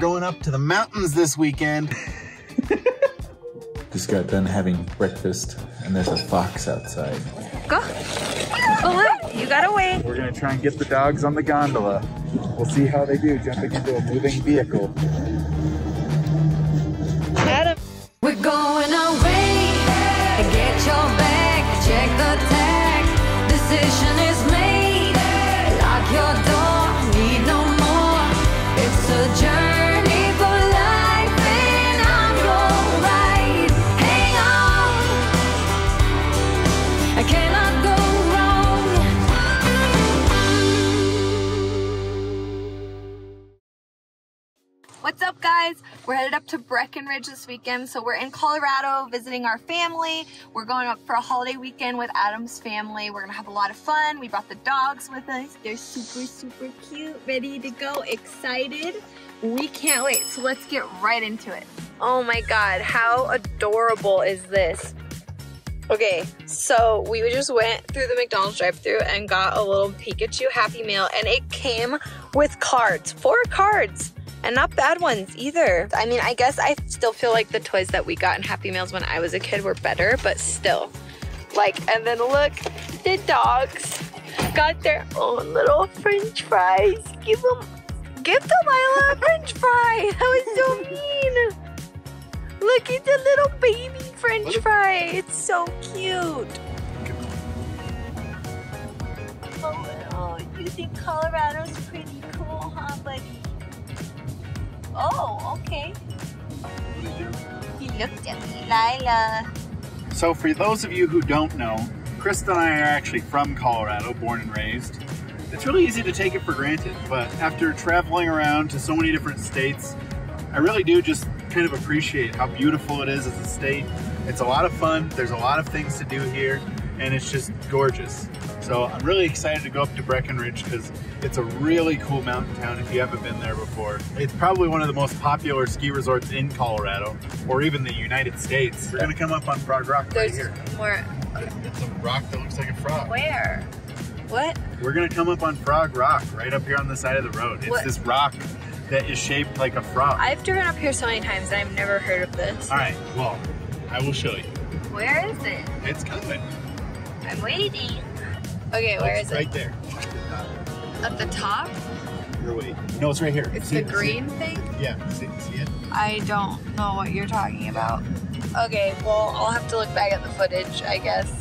going up to the mountains this weekend. Just got done having breakfast, and there's a fox outside. Go. Oh, you got away. We're gonna try and get the dogs on the gondola. We'll see how they do jumping into a moving vehicle. We're headed up to Breckenridge this weekend. So we're in Colorado visiting our family. We're going up for a holiday weekend with Adam's family. We're gonna have a lot of fun. We brought the dogs with us. They're super, super cute, ready to go, excited. We can't wait. So let's get right into it. Oh my God, how adorable is this? Okay, so we just went through the McDonald's drive-through and got a little Pikachu Happy Meal, and it came with cards, four cards, and not bad ones either. I mean, I guess I still feel like the toys that we got in Happy Meals when I was a kid were better, but still. Like, and then look, the dogs got their own little French fries. Give them, give Delilah a French fry. That was so mean. Look, it's a little baby French fry. It's so cute. Oh, oh, you think Colorado's pretty cool, huh, buddy? Oh, okay. He looked at me, Lila. So for those of you who don't know, Krista and I are actually from Colorado, born and raised. It's really easy to take it for granted, but after traveling around to so many different states, I really do just kind of appreciate how beautiful it is as a state. It's a lot of fun, there's a lot of things to do here, and it's just gorgeous. So I'm really excited to go up to Breckenridge because it's a really cool mountain town if you haven't been there before. It's probably one of the most popular ski resorts in Colorado, or even the United States. We're gonna come up on Frog Rock right here. more. It's a rock that looks like a frog. Where? What? We're gonna come up on Frog Rock right up here on the side of the road. It's What? this rock that is shaped like a frog. I've driven up here so many times and I've never heard of this. All right, well, I will show you. Where is it? It's coming. I'm waiting. Okay, where it's is right it? there. At the top? You're waiting. No, it's right here. It's See the it? Green thing? Yeah, see, see it? I don't know what you're talking about. Okay, well, I'll have to look back at the footage, I guess,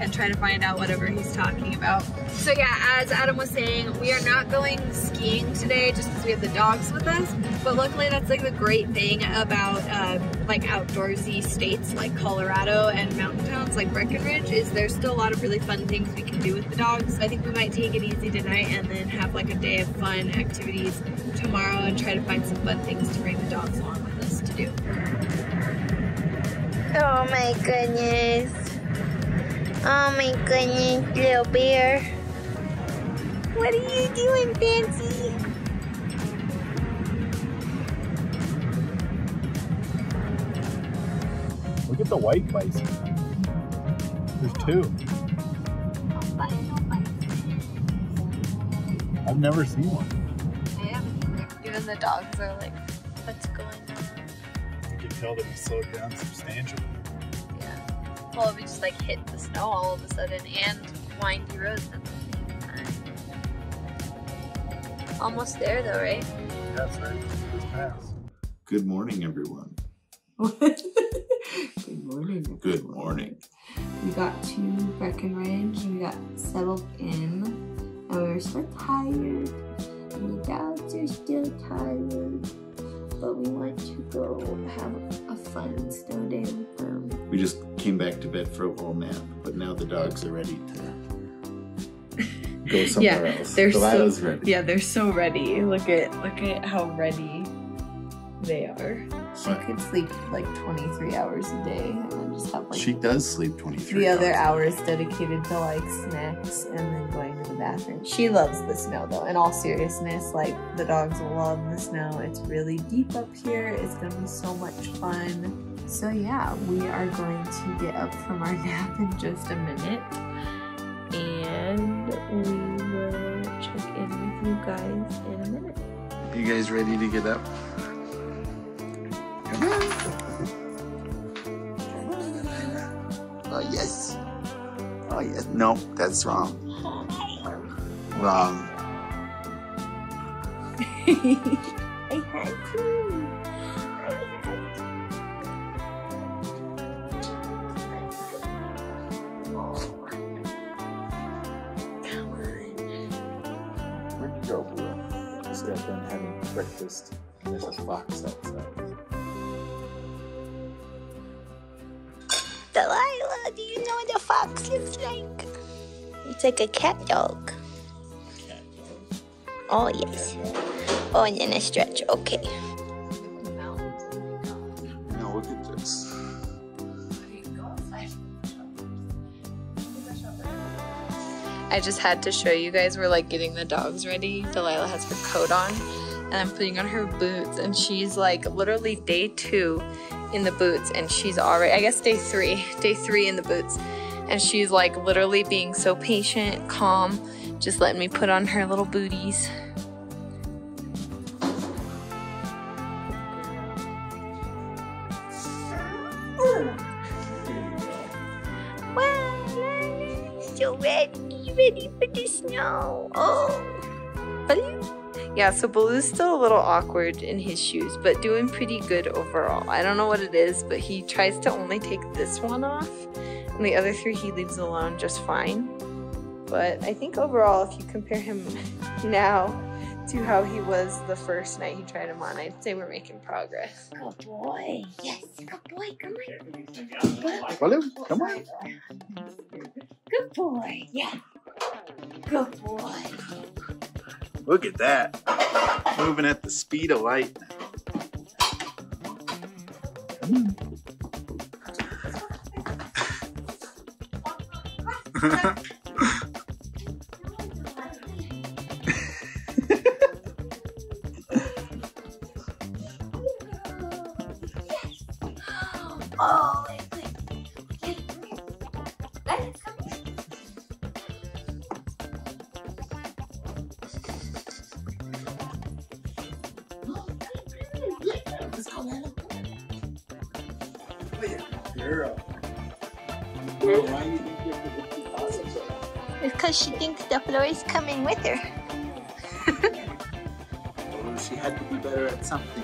and try to find out whatever he's talking about. So yeah, as Adam was saying, we are not going skiing today just because we have the dogs with us. But luckily, that's like the great thing about um, like outdoorsy states like Colorado and mountain towns like Breckenridge is there's still a lot of really fun things we can do with the dogs. I think we might take it easy tonight and then have like a day of fun activities tomorrow and try to find some fun things to bring the dogs along with us to do. Oh my goodness. Oh my goodness, little bear. What are you doing, Fancy? Look at the white bison. There's two. I've never seen one. I haven't either. Even the dogs are like, what's going on? You can tell that we slowed down substantially. Yeah. Well, we just like hit the snow all of a sudden and windy roads at the same time. Almost there though, right? That's right. This pass. Good morning, everyone. Good morning. Good morning. We got to Breckenridge and we got settled in and we were so tired. And the dogs are still tired. But we want to go have a fun snow day with them. We just came back to bed for a little nap, but now the dogs are ready to go somewhere else. they're Delilah's so ready. yeah, they're so ready. Look at look at how ready they are. She What? could sleep like 23 hours a day and then just have like She does sleep 23 the other hours. hours dedicated to like snacks and then going to the bathroom. She loves the snow though. In all seriousness, like the dogs love the snow. It's really deep up here. It's gonna be so much fun. So yeah, we are going to get up from our nap in just a minute. And we will check in with you guys in a minute. You guys ready to get up? Come on. Oh, yes. Oh, yes. No, that's wrong. Wrong. I had to. Where'd you go, Blue? Just got done having breakfast, and there's a fox outside. Delilah, do you know what a fox looks like? It's like a cat dog. Oh, yes. Oh, and then a stretch. Okay. Now look at this. I just had to show you guys we're like getting the dogs ready. Delilah has her coat on and I'm putting on her boots and she's like literally day two in the boots and she's already I guess day three, day three in the boots. And she's like literally being so patient, calm, just letting me put on her little booties. So ready, ready for the snow. Oh. Yeah, so Baloo's still a little awkward in his shoes, but doing pretty good overall. I don't know what it is, but he tries to only take this one off, and the other three he leaves alone just fine. But I think overall, if you compare him now to how he was the first night he tried him on, I'd say we're making progress. Good boy. Yes, good boy. Come on. Baloo, come on. Good boy. Yeah. Good boy. Look at that. Moving at the speed of light. Girl. Girl, why do you think you have to look the possums? It's because she thinks the floor is coming with her. Oh, she had to be better at something.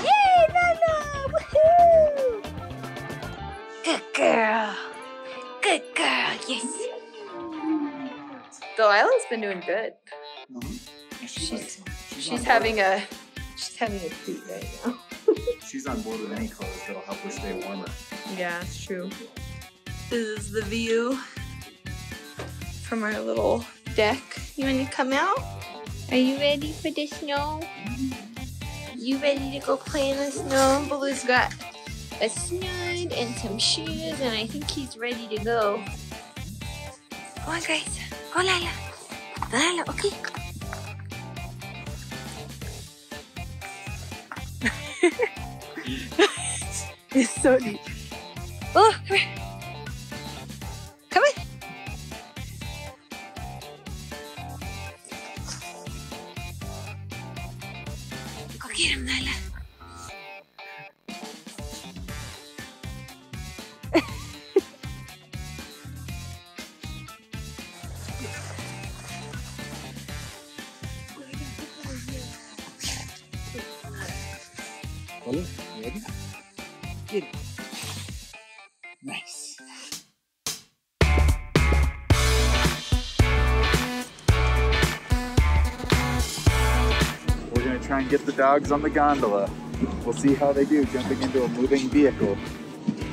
Yay, Lala! Woohoo! Good girl. Good girl, yes. Delilah's been doing good. Mm-hmm. She's, She's having a she's having a treat right now. she's on board with any clothes that'll help her stay warmer. Yeah, it's true. This is the view from our little deck. You want to come out? Are you ready for the snow? You ready to go play in the snow? Baloo's got a snood and some shoes, and I think he's ready to go. Come on, guys. Go, Lala. Lala, okay. It's so deep. Oh, come here. Baloo, ready? Get it. Nice. We're gonna try and get the dogs on the gondola. We'll see how they do jumping into a moving vehicle.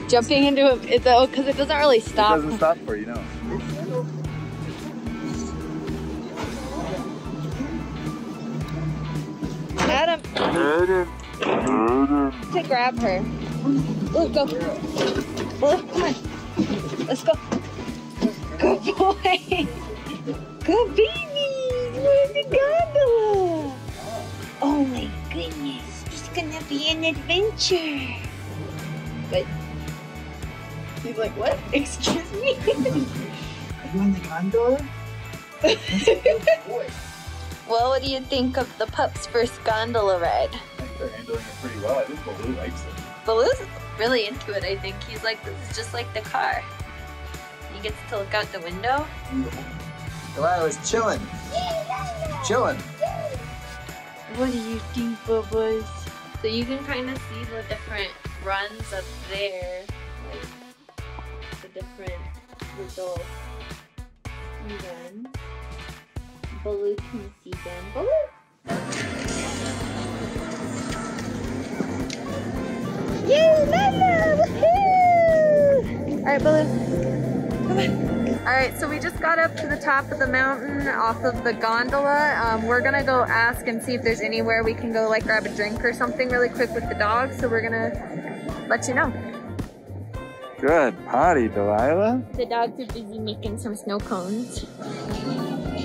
Jumping into it though, because it doesn't really stop. It stop. doesn't stop for you, no. Adam, to grab her. Look, go. Look, come on. Let's go. Good boy. Good baby. We're in the gondola. Oh my goodness. It's gonna be an adventure. But he's like, what? Excuse me? Are you on the gondola? That's a good boy. Well, what do you think of the pup's first gondola ride? I they're handling it pretty well. I think Baloo likes it. Baloo's really into it, I think. He's like, this is just like the car. He gets to look out the window. Delilah's chilling. Chilling. What do you think, Bubbles? So you can kind of see the different runs up there. Like, the different little runs. Baloo can see them. Baloo! Yay, Lala! Woohoo! Alright, Baloo. Come on. Alright, so we just got up to the top of the mountain off of the gondola. Um, we're gonna go ask and see if there's anywhere we can go like grab a drink or something really quick with the dogs. So we're gonna let you know. Good potty, Delilah. The dogs are busy making some snow cones.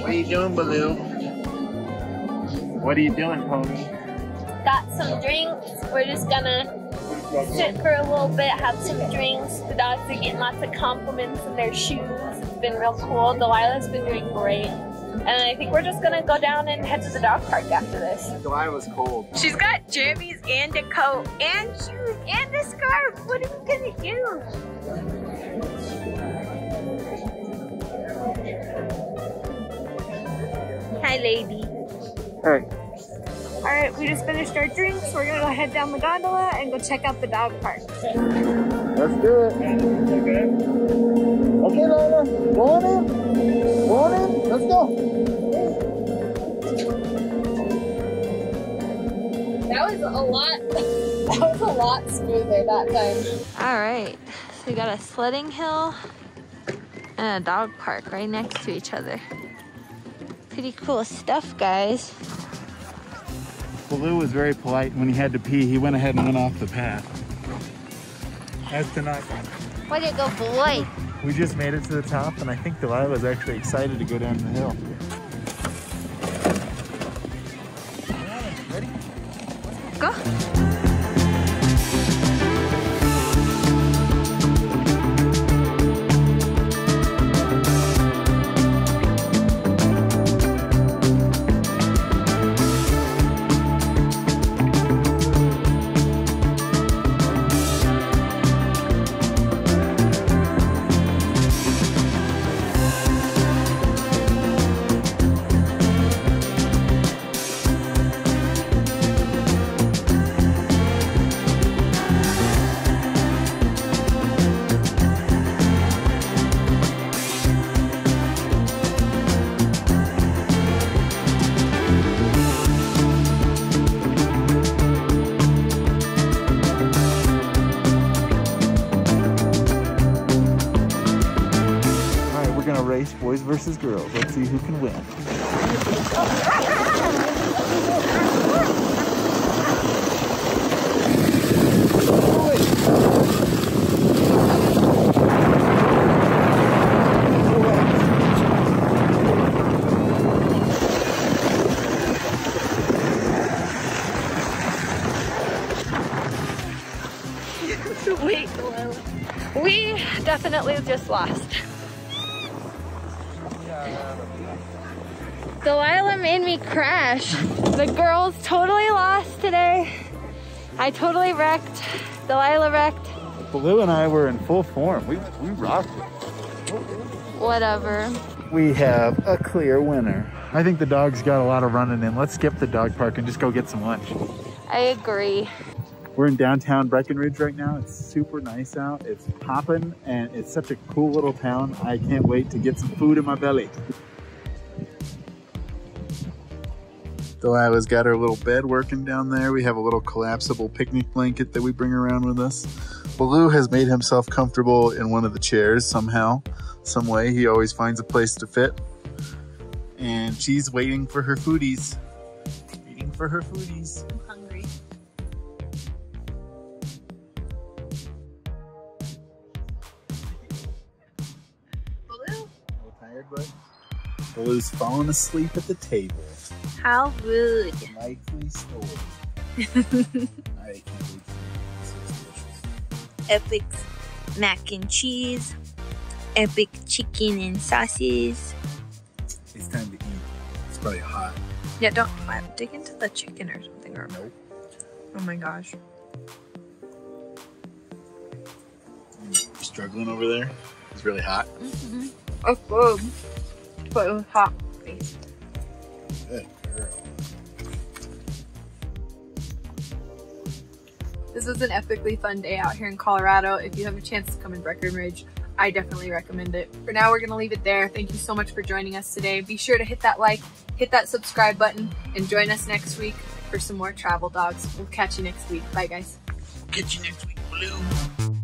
What are you doing, Baloo? What are you doing, Pony? Got some drinks. We're just gonna sit for a little bit, have some drinks. The dogs are getting lots of compliments in their shoes. It's been real cool. Delilah's been doing great. And I think we're just gonna go down and head to the dog park after this. Delilah's cold. She's got jammies and a coat and shoes and a scarf. What are we gonna do? Hi, lady. Hey. Alright, we just finished our drinks. We're gonna go head down the gondola and go check out the dog park. Let's do it. Okay. Okay, Lila. Go on in. Go on in. Let's go. That was a lot. That was a lot smoother that time. All right, so we got a sledding hill and a dog park right next to each other. Pretty cool stuff, guys. Baloo was very polite when he had to pee. He went ahead and went off the path. As to not, Way to go, boy. we just made it to the top, and I think Delilah was actually excited to go down the hill. Girls. Let's see who can win. We definitely just lost. Crash. The girls totally lost today. I totally wrecked. Delilah wrecked. Blue and I were in full form. We we rocked it. Whatever. We have a clear winner. I think the dogs got a lot of running in. Let's skip the dog park and just go get some lunch. I agree. We're in downtown Breckenridge right now. It's super nice out. It's popping and it's such a cool little town. I can't wait to get some food in my belly. Delilah's got her little bed working down there. We have a little collapsible picnic blanket that we bring around with us. Baloo has made himself comfortable in one of the chairs somehow, some way. He always finds a place to fit. And she's waiting for her foodies. Waiting for her foodies. I'm hungry. Baloo, A little tired, bud? Baloo's falling asleep at the table. How rude. Likely story. I can't wait for it. This is delicious. Epic mac and cheese. Epic chicken and sauces. It's time to eat. It's probably hot. Yeah, don't dig into the chicken or something. Or Nope. oh my gosh. Struggling over there. It's really hot. Mm-hmm. Oh, good. But it was hot. Face. This was an epically fun day out here in Colorado. If you have a chance to come in Breckenridge, I definitely recommend it. For now, we're gonna leave it there. Thank you so much for joining us today. Be sure to hit that like, hit that subscribe button, and join us next week for some more travel dogs. We'll catch you next week. Bye, guys. Catch you next week, Blue.